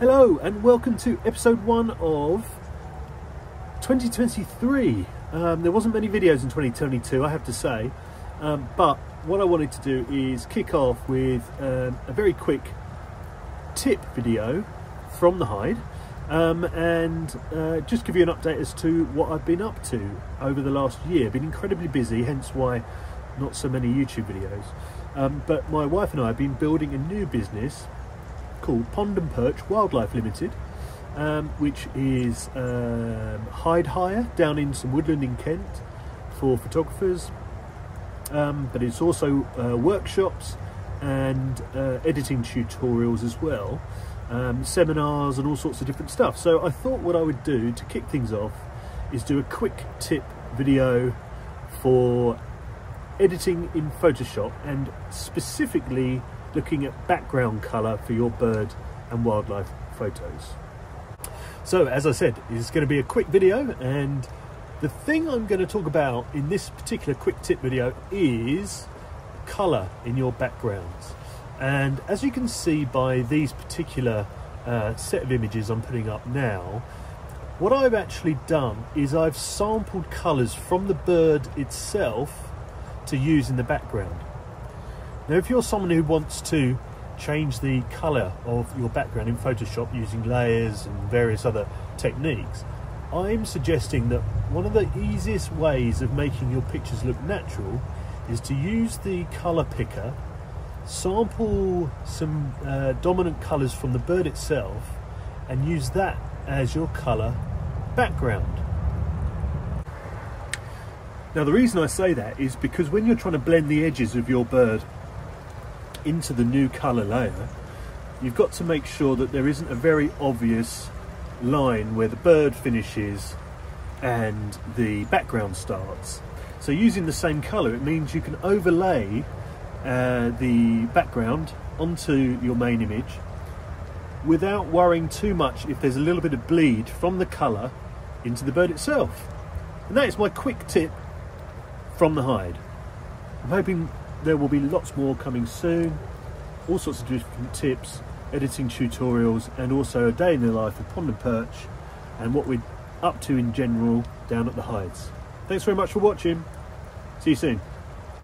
Hello and welcome to episode one of 2023. Um, there wasn't many videos in 2022, I have to say, um, but what I wanted to do is kick off with um, a very quick tip video from the hide um, and uh, just give you an update as to what I've been up to over the last year. Been incredibly busy, hence why not so many YouTube videos. Um, but my wife and I have been building a new business called Pond and Perch Wildlife Limited, um, which is um, hide hire down in some woodland in Kent for photographers. Um, but it's also uh, workshops and uh, editing tutorials as well, um, seminars and all sorts of different stuff. So I thought what I would do to kick things off is do a quick tip video for editing in Photoshop and specifically looking at background colour for your bird and wildlife photos. So as I said, it's going to be a quick video and the thing I'm going to talk about in this particular quick tip video is colour in your backgrounds. And as you can see by these particular uh, set of images I'm putting up now, what I've actually done is I've sampled colours from the bird itself to use in the background. Now if you're someone who wants to change the colour of your background in Photoshop using layers and various other techniques, I'm suggesting that one of the easiest ways of making your pictures look natural is to use the colour picker, sample some uh, dominant colours from the bird itself and use that as your colour background. Now the reason I say that is because when you're trying to blend the edges of your bird into the new colour layer, you've got to make sure that there isn't a very obvious line where the bird finishes and the background starts. So using the same colour, it means you can overlay uh, the background onto your main image without worrying too much if there's a little bit of bleed from the colour into the bird itself. And that is my quick tip from the hide. I'm hoping there will be lots more coming soon, all sorts of different tips, editing tutorials, and also a day in the life of Pond and Perch and what we're up to in general down at the hides. Thanks very much for watching. See you soon.